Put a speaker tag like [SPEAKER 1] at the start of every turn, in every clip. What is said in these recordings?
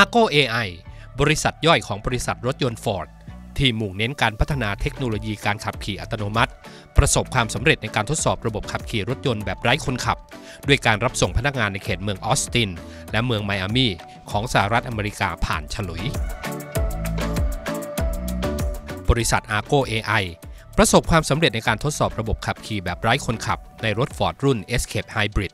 [SPEAKER 1] Argo AI บริษัทย่อยของบริษัทรถยนต์ Ford ที่มุ่งเน้นการพัฒนาเทคโนโลยีการขับขี่อัตโนมัติ ประสบความสำเร็จในการทดสอบระบบขับขี่รถยนต์แบบไร้คนขับ ด้วยการรับส่งพนักงานในเขตเมืองออสติน และเมืองไมอามีของสหรัฐอเมริกาผ่านฉลุย บริษัท Argo AI ประสบความสำเร็จในการทดสอบระบบขับขี่แบบไร้คนขับ ในรถ Ford รุ่น Escape Hybrid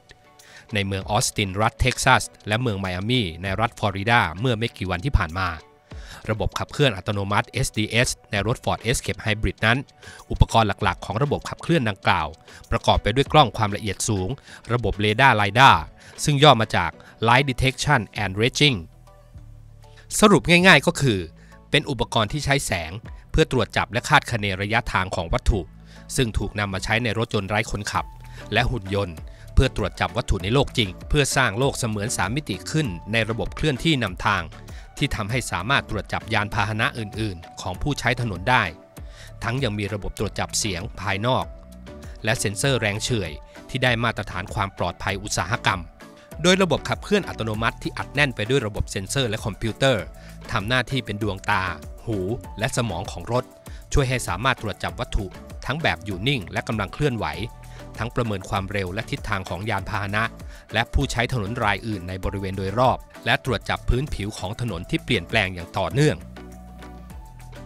[SPEAKER 1] ในเมืองออสตินรัฐเท็กซัส และเมืองไมอามีในรัฐฟลอริดาเมื่อไม่กี่วันที่ผ่านมา ระบบขับเคลื่อนอัตโนมัติ SDS ในรถ Ford Escape Hybrid นั้น อุปกรณ์หลักๆ ของระบบขับเคลื่อนดังกล่าว ประกอบไปด้วยกล้องความละเอียดสูง ระบบเรดาร์ LiDAR ซึ่งย่อมาจาก Light Detection and Ranging สรุปง่ายๆก็คือ เป็นอุปกรณ์ที่ใช้แสง เพื่อตรวจจับและคาดคะเนระยะทางของวัตถุ ซึ่งถูกนำมาใช้ในรถยนต์ไร้คนขับ และหุ่นยนต์ เพื่อตรวจจับวัตถุในโลกจริง เพื่อสร้างโลกเสมือนสามมิติขึ้น ในระบบเคลื่อนที่นำทาง ที่ทำให้สามารถตรวจจับยานพาหนะอื่น ๆ ของผู้ใช้ถนนได้ ทั้งยังมีระบบตรวจจับเสียงภายนอก และเซ็นเซอร์แรงเฉื่อยที่ได้มาตรฐานความปลอดภัยอุตสาหกรรม โดยระบบขับเคลื่อนอัตโนมัติที่อัดแน่นไปด้วยระบบเซ็นเซอร์และคอมพิวเตอร์ทำหน้าที่เป็นดวงตา หู และสมองของรถ ช่วยให้สามารถตรวจจับวัตถุ ทั้งแบบอยู่นิ่ง และกำลังเคลื่อนไหว ทั้งประเมินความเร็วและทิศทางของยานพาหนะ และผู้ใช้ถนนรายอื่นในบริเวณโดยรอบ และตรวจจับพื้นผิวของถนนที่เปลี่ยนแปลงอย่างต่อเนื่อง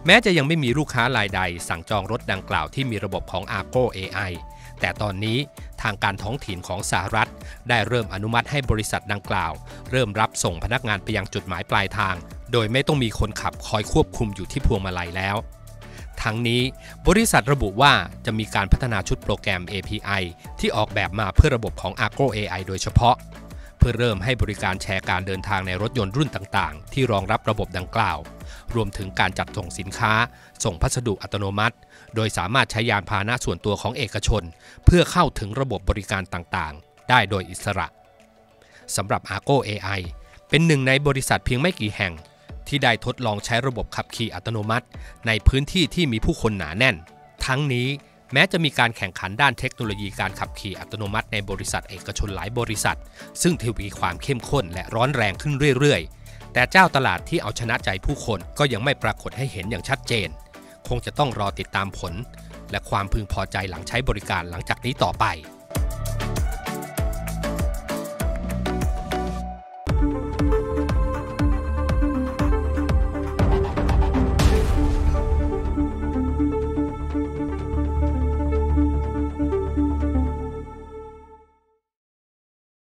[SPEAKER 1] แม้จะยังไม่มีลูกค้ารายใด สั่งจองรถดังกล่าวที่มีระบบของ Argo AI แต่ตอนนี้ทางการท้องถิ่นของสหรัฐ ได้เริ่มอนุมัติให้บริษัทดังกล่าว เริ่มรับส่งพนักงานไปยังจุดหมายปลายทาง โดยไม่ต้องมีคนขับคอยควบคุมอยู่ที่พวงมาลัยแล้ว ทั้งนี้บริษัทระบุว่าจะมีการพัฒนาชุดโปรแกรม API ที่ออกแบบมาเพื่อระบบของ Argo AI โดยเฉพาะ เพื่อเริ่มให้บริการแชร์การเดินทางในรถยนต์รุ่นต่างๆ ที่รองรับระบบดังกล่าว รวมถึงการจัดส่งสินค้า ส่งพัสดุอัตโนมัติ โดยสามารถใช้ยานพาหนะส่วนตัวของเอกชน เพื่อเข้าถึงระบบบริการต่างๆ ได้โดยอิสระสำหรับ Argo AI เป็นหนึ่งในบริษัทเพียงไม่กี่แห่ง ที่ได้ทดลองใช้ระบบขับขี่อัตโนมัติ ในพื้นที่ที่มีผู้คนหนาแน่น ทั้งนี้แม้จะมีการแข่งขันด้านเทคโนโลยีการขับขี่อัตโนมัติในบริษัทเอกชนหลายบริษัท ซึ่งทวีความเข้มข้นและร้อนแรงขึ้นเรื่อยๆ แต่เจ้าตลาดที่เอาชนะใจผู้คนก็ยังไม่ปรากฏให้เห็นอย่างชัดเจน คงจะต้องรอติดตามผล และความพึงพอใจหลังใช้บริการหลังจากนี้ต่อไป